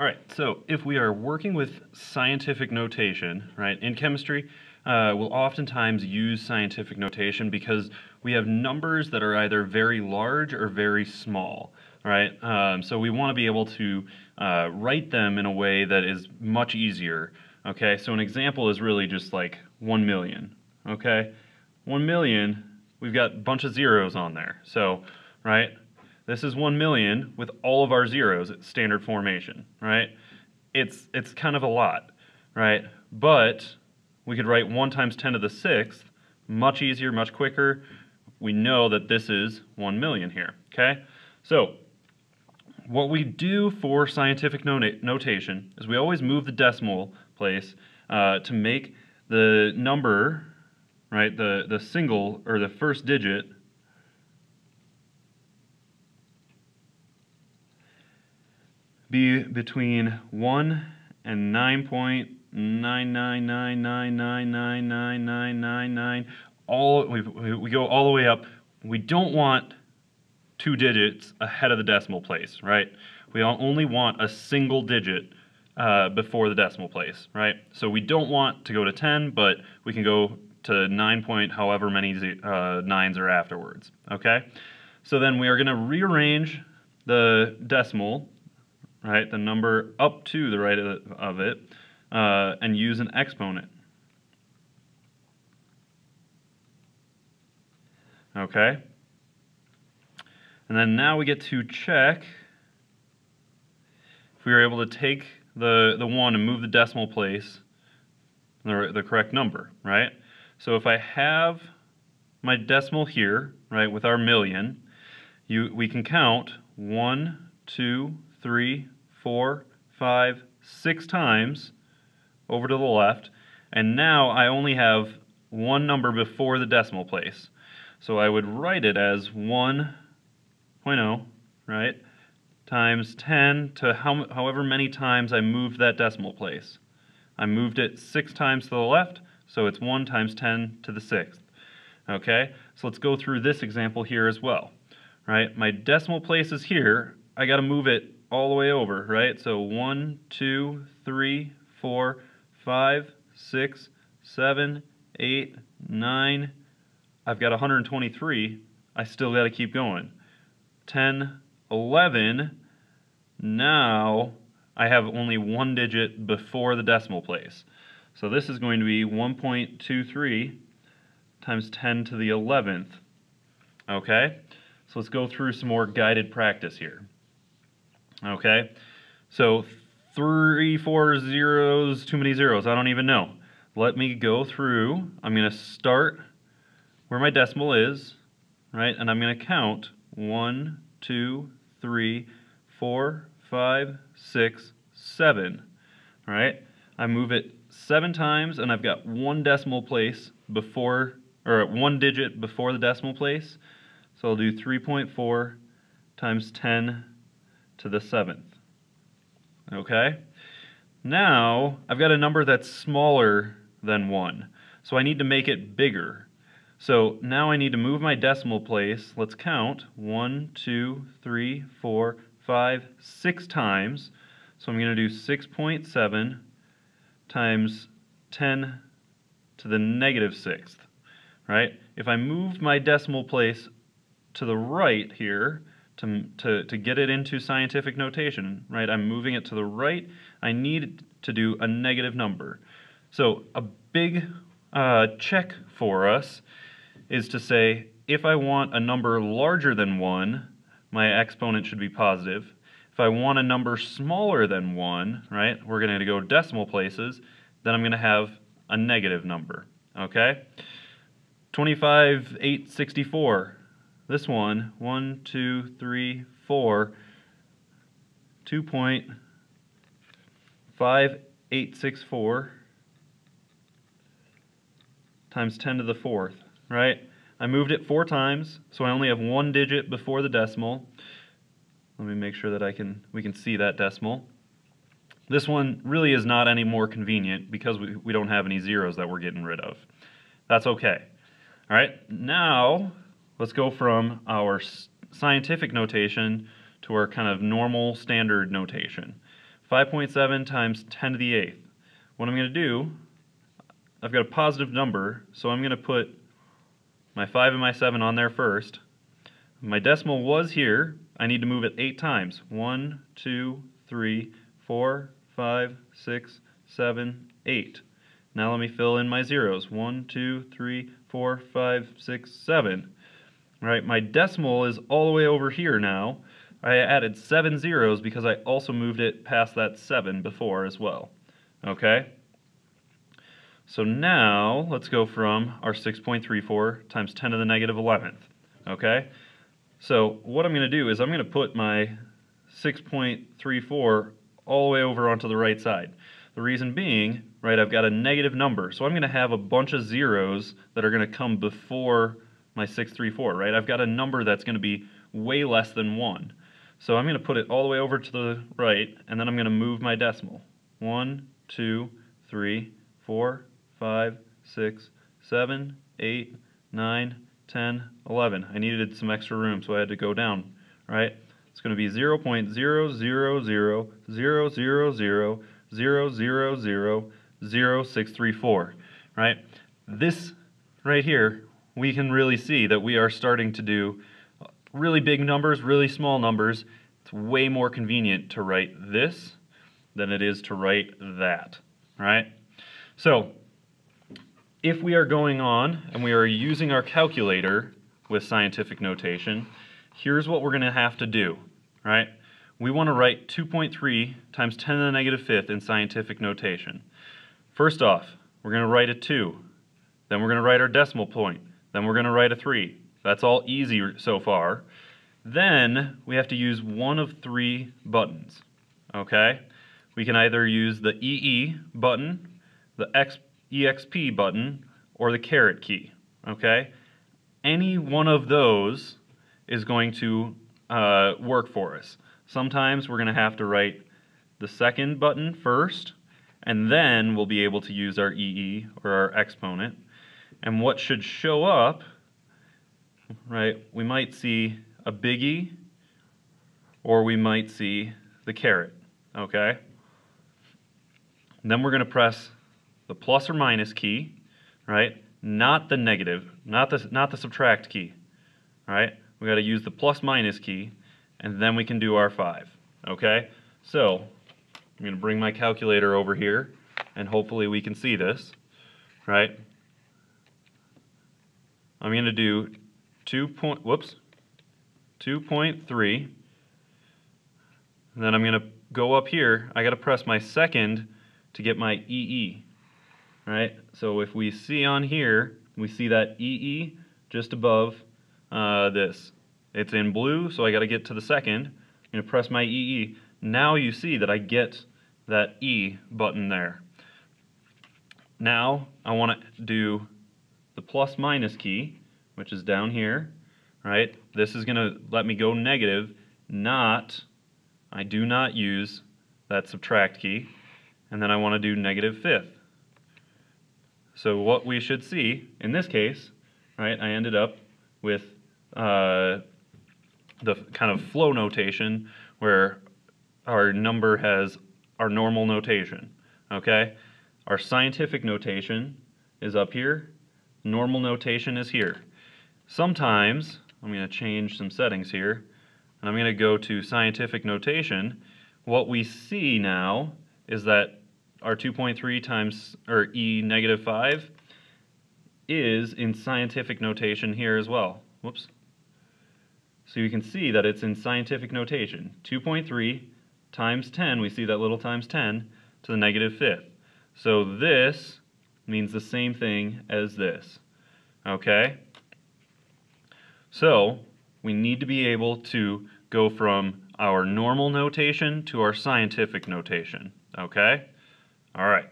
All right, so if we are working with scientific notation, right, in chemistry, uh, we'll oftentimes use scientific notation because we have numbers that are either very large or very small, right? Um, so we want to be able to uh, write them in a way that is much easier, okay? So an example is really just like 1 million, okay? 1 million, we've got a bunch of zeros on there, so, right? This is 1 million with all of our zeros at standard formation, right? It's, it's kind of a lot, right? But we could write 1 times 10 to the 6th, much easier, much quicker. We know that this is 1 million here, okay? So what we do for scientific notation is we always move the decimal place uh, to make the number, right, the, the single or the first digit be between 1 and 9.999999999. All we, we go all the way up. We don't want two digits ahead of the decimal place, right? We only want a single digit uh, before the decimal place, right? So we don't want to go to 10, but we can go to 9 point however many uh, nines are afterwards, okay? So then we are going to rearrange the decimal right, the number up to the right of it, uh, and use an exponent. Okay? And then now we get to check if we are able to take the, the 1 and move the decimal place, the, the correct number, right? So if I have my decimal here, right, with our million, you, we can count 1, 2, three, four, five, six times over to the left. And now I only have one number before the decimal place. So I would write it as 1.0, right, times 10 to how, however many times I moved that decimal place. I moved it six times to the left, so it's 1 times 10 to the sixth. Okay, so let's go through this example here as well. Right, my decimal place is here. I got to move it all the way over, right? So one, two, three, four, five, six, seven, eight, nine. I've got 123. I still got to keep going. 10, 11. Now I have only one digit before the decimal place. So this is going to be 1.23 times 10 to the 11th. Okay? So let's go through some more guided practice here. Okay, so three, four zeros, too many zeros, I don't even know. Let me go through, I'm going to start where my decimal is, right, and I'm going to count one, two, three, four, five, six, seven, right? I move it seven times and I've got one decimal place before, or one digit before the decimal place. So I'll do 3.4 times 10 to the seventh. Okay? Now, I've got a number that's smaller than 1, so I need to make it bigger. So now I need to move my decimal place. Let's count. 1, 2, 3, 4, 5, 6 times. So I'm going to do 6.7 times 10 to the negative sixth, right? If I move my decimal place to the right here, to, to, to get it into scientific notation, right? I'm moving it to the right. I need to do a negative number. So a big uh, check for us is to say, if I want a number larger than 1, my exponent should be positive. If I want a number smaller than 1, right, we're going to go decimal places, then I'm going to have a negative number, okay? 25,864 this one, one, two, three, four, 2.5864 times 10 to the fourth, right? I moved it four times, so I only have one digit before the decimal. Let me make sure that I can we can see that decimal. This one really is not any more convenient because we, we don't have any zeros that we're getting rid of. That's okay. All right, now let's go from our scientific notation to our kind of normal standard notation. 5.7 times 10 to the 8th. What I'm going to do, I've got a positive number, so I'm going to put my 5 and my 7 on there first. My decimal was here. I need to move it 8 times. 1, 2, 3, 4, 5, 6, 7, 8. Now let me fill in my zeros. 1, 2, 3, 4, 5, 6, 7. Right, my decimal is all the way over here now. I added seven zeros because I also moved it past that 7 before as well. Okay? So now, let's go from our 6.34 times 10 to the negative 11th. Okay? So what I'm going to do is I'm going to put my 6.34 all the way over onto the right side. The reason being, right, I've got a negative number, so I'm going to have a bunch of zeros that are going to come before my 634, right? I've got a number that's going to be way less than 1. So I'm going to put it all the way over to the right, and then I'm going to move my decimal. 1, 2, 3, 4, 5, 6, 7, 8, 9, 10, 11. I needed some extra room, so I had to go down, right? It's going to be 0 0.00000000634, right? This right here, we can really see that we are starting to do really big numbers, really small numbers. It's way more convenient to write this than it is to write that, right? So if we are going on and we are using our calculator with scientific notation, here's what we're going to have to do, right? We want to write 2.3 times 10 to the negative fifth in scientific notation. First off, we're going to write a 2. Then we're going to write our decimal point. Then we're going to write a 3. That's all easy so far. Then we have to use one of three buttons, okay? We can either use the EE button, the X EXP button or the caret key, okay? Any one of those is going to uh, work for us. Sometimes we're going to have to write the second button first, and then we'll be able to use our EE or our exponent. And what should show up, right, we might see a big E, or we might see the caret, okay? And then we're going to press the plus or minus key, right? Not the negative, not the, not the subtract key, right? We got to use the plus minus key, and then we can do our 5, okay? So, I'm going to bring my calculator over here, and hopefully we can see this, right? I'm going to do 2 point, whoops, 2.3, and then I'm going to go up here, I got to press my second to get my EE, right? So if we see on here, we see that EE just above uh, this. It's in blue, so I got to get to the second. I'm going to press my EE. Now you see that I get that E button there. Now I want to do plus minus key, which is down here, right? This is going to let me go negative, not, I do not use that subtract key. And then I want to do negative fifth. So what we should see, in this case, right, I ended up with uh, the kind of flow notation where our number has our normal notation, okay? Our scientific notation is up here, normal notation is here. Sometimes, I'm going to change some settings here, and I'm going to go to scientific notation. What we see now is that our 2.3 times, or e negative 5, is in scientific notation here as well. Whoops. So you can see that it's in scientific notation. 2.3 times 10, we see that little times 10, to the negative fifth. So this means the same thing as this. Okay? So we need to be able to go from our normal notation to our scientific notation. Okay? All right.